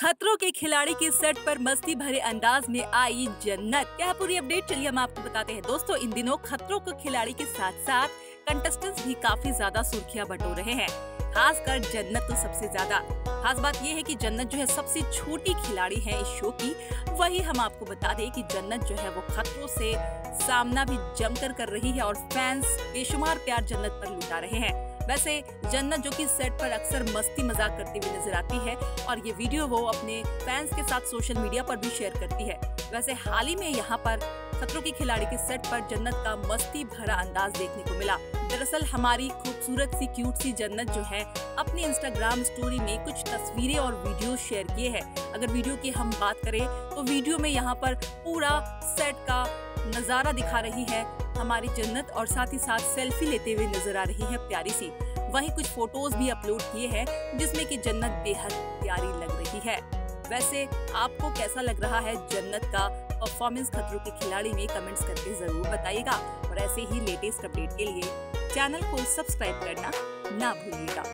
खतरों के खिलाड़ी के सेट पर मस्ती भरे अंदाज में आई जन्नत। क्या पूरी अपडेट? चलिए हम आपको बताते हैं। दोस्तों, इन दिनों खतरों के खिलाड़ी के साथ साथ कंटेस्टेंट्स भी काफ़ी ज़्यादा सुर्खियाँ बटो रहे हैं। खासकर जन्नत तो सबसे ज़्यादा। खास बात यह है कि जन्नत जो है सबसे छोटी खिलाड़ी है इस शो की। वही हम आपको बता दें कि जन्नत जो है वो खतरों से सामना भी जमकर कर रही है और फैंस बेशुमार प्यार जन्नत पर लुटा रहे हैं। वैसे जन्नत जो कि सेट पर अक्सर मस्ती मज़ाक करती हुई नज़र आती है और ये वीडियो वो अपने फैंस के साथ सोशल मीडिया पर भी शेयर करती है। वैसे हाल ही में यहाँ पर खतरों की खिलाड़ी के सेट पर जन्नत का मस्ती भरा अंदाज देखने को मिला। दरअसल हमारी खूबसूरत सी क्यूट सी जन्नत जो है, अपनी इंस्टाग्राम स्टोरी में कुछ तस्वीरें और वीडियो शेयर किए हैं। अगर वीडियो की हम बात करें तो वीडियो में यहाँ पर पूरा सेट का नज़ारा दिखा रही है। हमारी जन्नत और साथ ही साथ सेल्फी लेते हुए नज़र आ रही है प्यारी सी। वहीं कुछ फ़ोटोज़ भी अपलोड किए हैं, जिसमें कि जन्नत बेहद प्यारी लग रही है। वैसे, आपको कैसा लग रहा है जन्नत का परफॉर्मेंस खतरों के खिलाड़ी में कमेंट्स करके ज़रूर बताइएगा। और ऐसे ही लेटेस्ट अपडेट के लिए चैनल को सब्सक्राइब करना ना भूलिएगा।